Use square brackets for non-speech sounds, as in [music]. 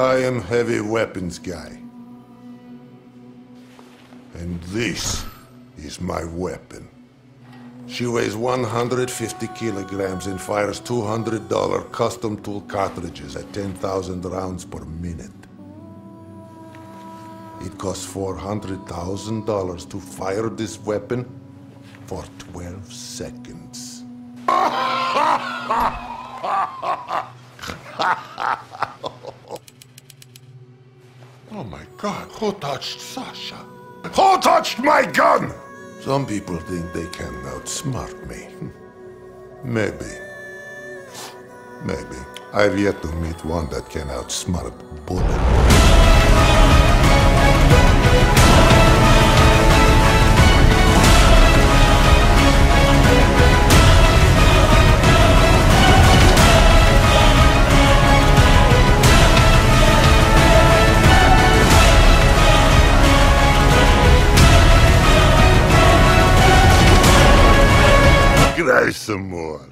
I am heavy weapons guy. And this is my weapon. She weighs 150 kilograms and fires $200 custom tool cartridges at 10,000 rounds per minute. It costs $400,000 to fire this weapon for 12 seconds. [laughs] Oh my god, who touched Sasha? Who touched my gun? Some people think they can outsmart me. [laughs] Maybe. Maybe. I've yet to meet one that can outsmart Bullet. Cry some more.